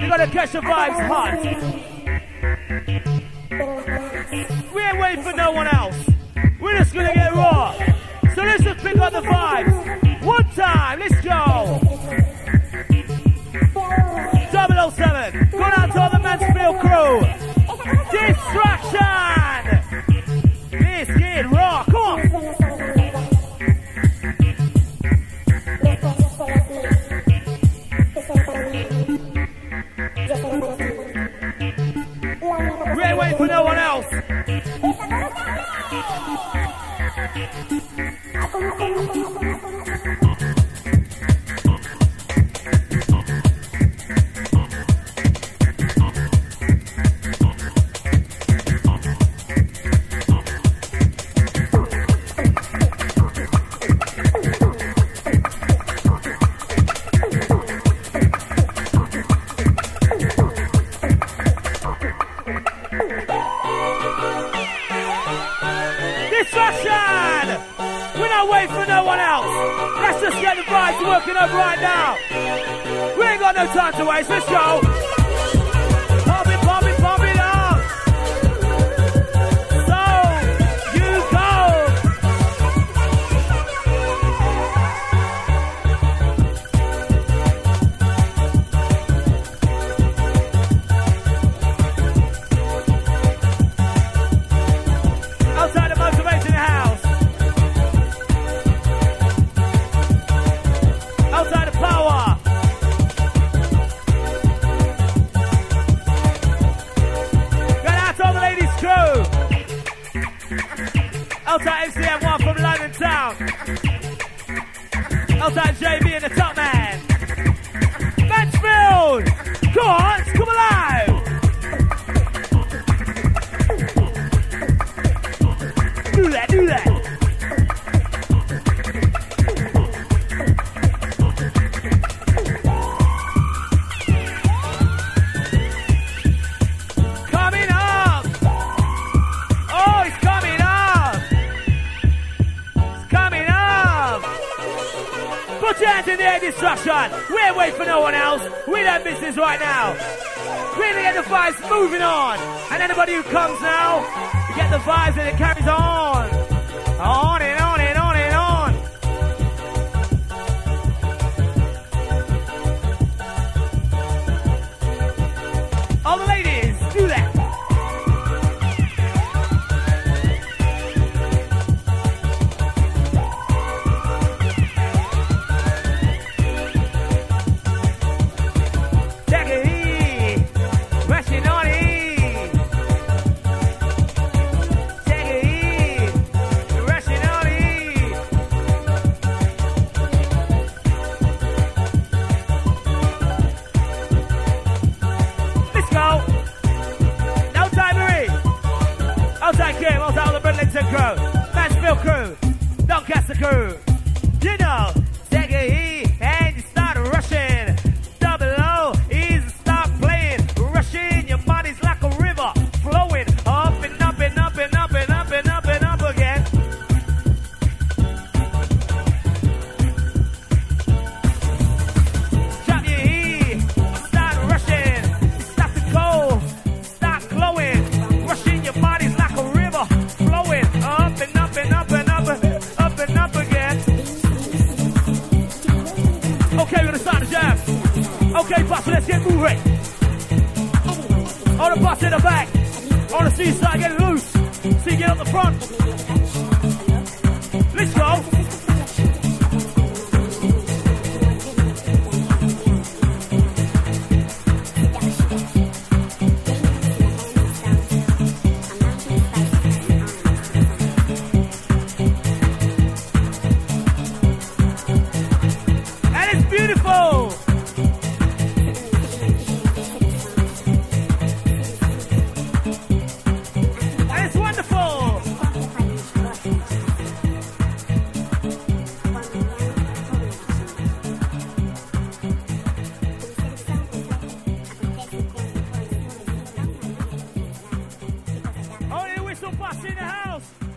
You gotta catch the vibes hot. We ain't waiting for no one else. We're just gonna get raw. So let's just pick up the vibes. Distraction! We're not waiting for no one else. Let's just get the vibes working up right now. We ain't got no time to waste. Let's go. Outside MCM1 from London town. Outside JB and the top man. Mansfield. Come on, come alive. Your in the air, destruction. We ain't waiting for no one else. We're that business right now. We're gonna get the vibes moving on. And anybody who comes now, get the vibes and it carries on. On crew. Mansfield crew. Doncaster crew. Okay, boss, let's get moving. On the bus in the back, on the seaside, get loose. See, you get up the front. Let's go. Buss in the house.